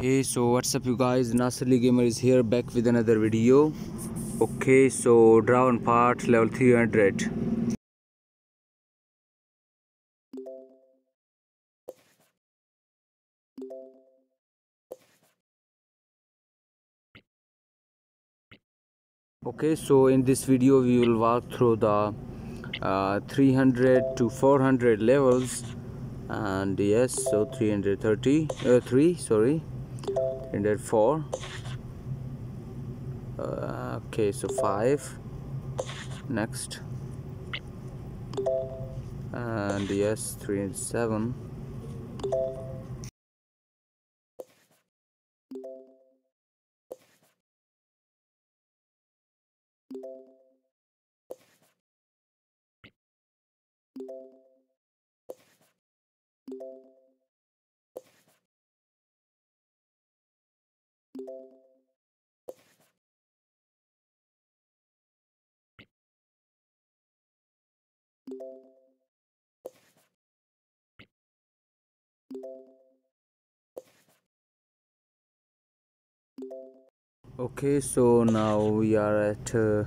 hey so what's up you guys? Nasir Ali gamer is here back with another video. Okay so Draw One Part level 300 okay so in this video we will walk through the uh, 300 to 400 levels. And yes so 330 uh, 3 sorry 304 uh, okay so 5 next. And yes 307 okay so now we are at uh,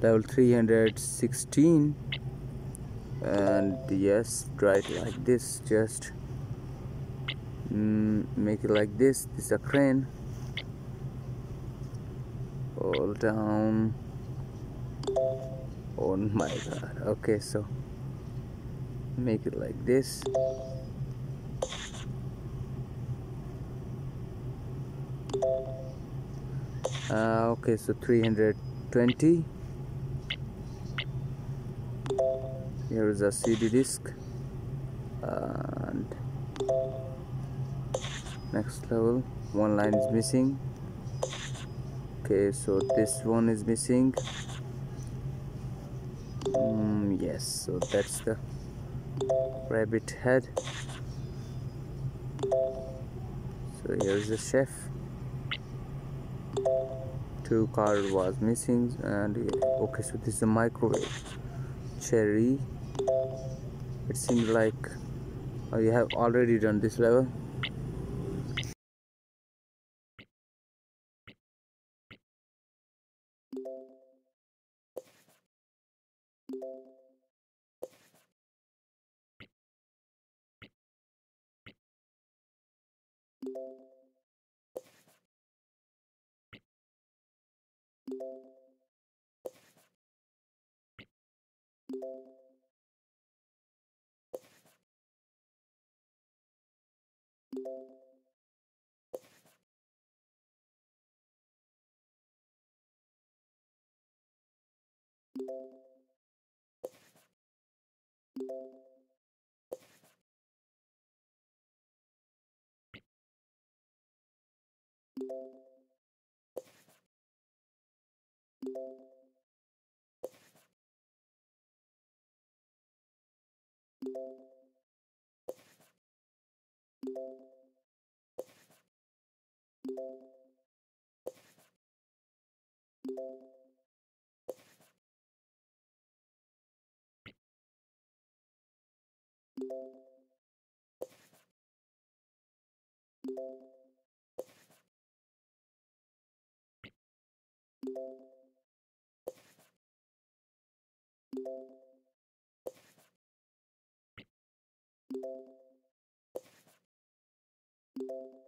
level 316 and yes right like this just mm, make it like this. This is a crane. All down oh my god. Okay so make it like this. Uh, okay so 320 here is a CD disc. And next level one line is missing. Okay so this one is missing Mm, yes, so that's the rabbit head. So here's the chef. Two card was missing and okay, so this is a microwave. Cherry. It seems like oh, you have already done this level. Thank you. Thank you you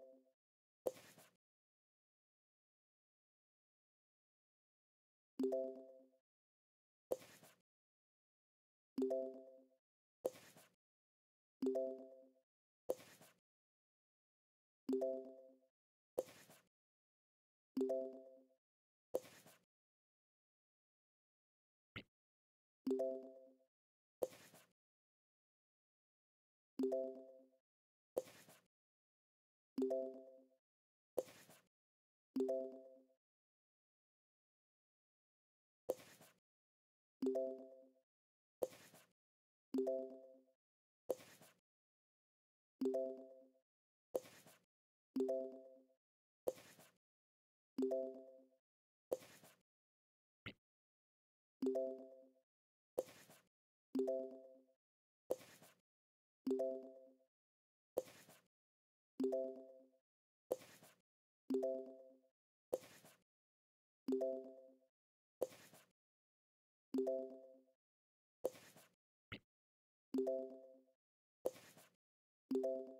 you you